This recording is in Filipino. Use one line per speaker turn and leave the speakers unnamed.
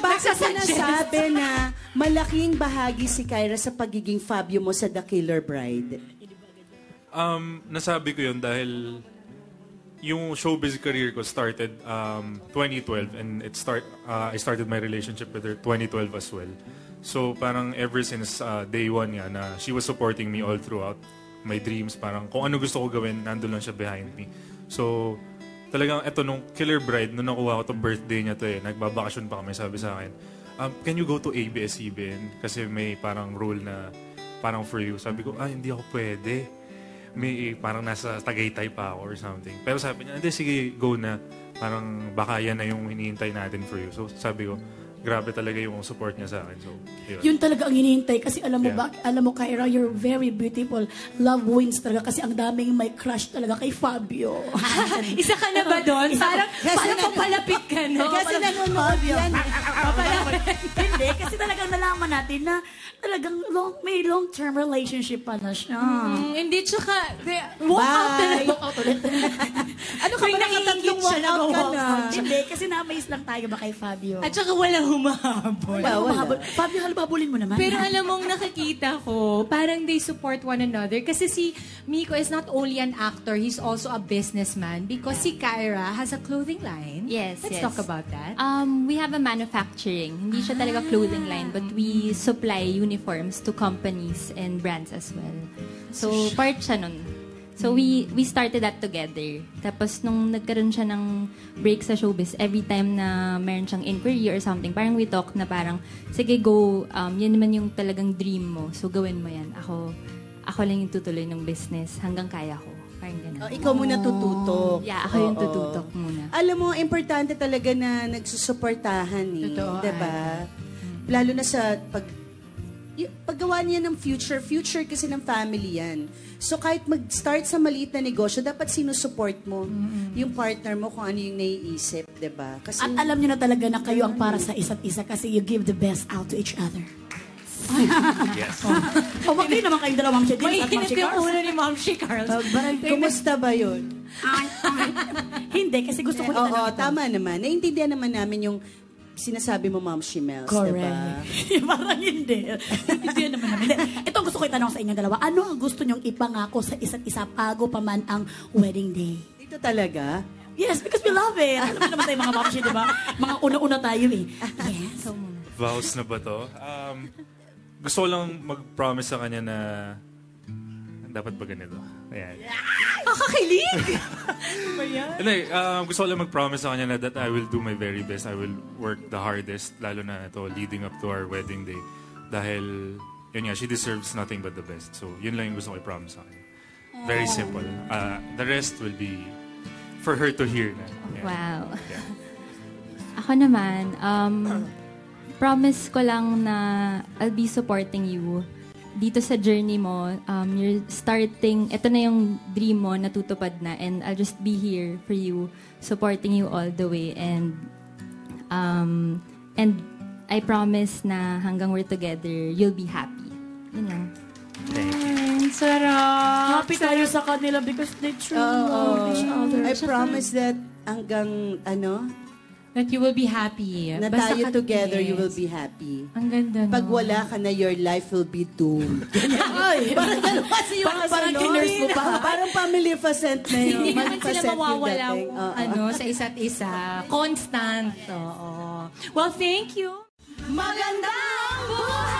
bakit
Nagsasuggest.
sinasabi na malaking bahagi si Kyra sa pagiging Fabio mo sa The Killer Bride?
Um, nasabi ko yun dahil yung showbiz career ko started um, 2012 and it start uh, I started my relationship with her 2012 as well. So parang ever since uh, day one niya na she was supporting me all throughout my dreams. Parang kung ano gusto ko gawin, nandun lang siya behind me. So talagang eto nung Killer Bride, nung nakuha ko to birthday niya to eh, nagbabakasyon pa kami, sabi sa akin, um, can you go to ABS-CBN? Kasi may parang role na parang for you. Sabi ko, ah, hindi ako pwede may parang nasa Tagaytay pa ako or something. Pero sabi niya, hindi, sige, go na. Parang baka yan na yung hinihintay natin for you. So sabi ko, grabe talaga yung support niya sa akin. So, yun.
Yun talaga ang hinihintay kasi alam mo
Yeah.
ba, alam mo Kyra, you're very beautiful. Love wins talaga kasi ang daming may crush talaga kay Fabio.
Isa ka na ba doon? Parang, parang
na-
papalapit ka, no?
Kasi
Parang-
nanonood yan.
Hindi, kasi talagang nalaman natin na talagang long, may long-term relationship pala siya.
Mm, hindi, tsaka, de- walk out na lang.
Bye.
Walk out ulit.
Ano ka ba nakatatlong
siya,
walkout ka na?
Hindi, kasi na-amaze lang tayo ba kay Fabio?
At saka walang humahabol.
Wala, wala.
Mahabol. Fabio, halababulin mo naman.
Pero alam mong nakikita ko, parang they support one another. Kasi si Miko is not only an actor, he's also a businessman. Because si Kyra has a clothing line.
Yes,
Let's
yes.
talk about that.
Um, we have a manufacturing. Hindi siya talaga clothing line, but we supply uniforms to companies and brands as well. So, part siya nun. So, we we started that together. Tapos, nung nagkaroon siya ng break sa showbiz, every time na meron siyang inquiry or something, parang we talk na parang, sige, go, um, yan naman yung talagang dream mo. So, gawin mo yan. Ako, ako lang yung tutuloy ng business hanggang kaya ko. Parang ganun.
Oh, ikaw muna tututok.
Yeah, ako yung
Oo.
tututok muna.
Alam mo, importante talaga na nagsusuportahan eh.
Totoo,
Diba? Lalo na sa pag paggawa niya ng future, future kasi ng family yan. So kahit mag-start sa maliit na negosyo, dapat sinusupport mo yung partner mo kung ano yung naiisip, 'di ba? Kasi
At alam niyo na talaga na kayo ang para sa isa't isa kasi you give the best out to each other.
Yes.
O, wag din naman kayong dalawang Ma'am Chedin at Ma'am
Mainit yung ulo ni Ma'am She Carls.
Uh, kumusta ba yun?
Hindi, kasi gusto ko
Oo,
na
tama naman. Naiintindihan naman namin yung sinasabi mo, Ma'am Shimels, diba?
Correct. Parang hindi. Hindi naman naman. Hindi. Ito ang gusto ko itanong sa inyong dalawa. Ano ang gusto nyong ipangako sa isa't isa bago pa man ang wedding day?
Dito talaga?
Yes, because we love it. Alam mo naman tayo mga mamshi, di ba? Mga una-una tayo eh. Yes.
Vows na ba to? Um, gusto ko lang mag-promise sa kanya na dapat ba ganito? Ayan.
Nakakakilig!
Hindi, um, gusto ko lang mag-promise sa kanya na that I will do my very best. I will work the hardest, lalo na ito, leading up to our wedding day. Dahil, yun nga, she deserves nothing but the best. So, yun lang yung gusto ko i-promise sa kanya. Very simple. Uh, the rest will be for her to hear na. Yeah.
Wow.
Yeah.
Ako naman, um, promise ko lang na I'll be supporting you dito sa journey mo. Um, you're starting, ito na yung dream mo, natutupad na, and I'll just be here for you, supporting you all the way, and um, and I promise na hanggang we're together, you'll be happy. Yun lang.
Thank you.
Ang sarap.
Happy tayo sa kanila because they truly love each other.
I promise that hanggang, ano,
That you will be happy.
na
Basta
tayo together, you will be happy.
Ang ganda, no?
Pag wala ka na, your life will be doomed. Ay, parang gano'n kasi yung
Parang- parang kinurse mo pa.
Parang family facet na yun.
Hindi naman sila mawawala.
Oo.
ano, sa isa't isa. Constant. Oo. Well, thank you.
Magandang buhay!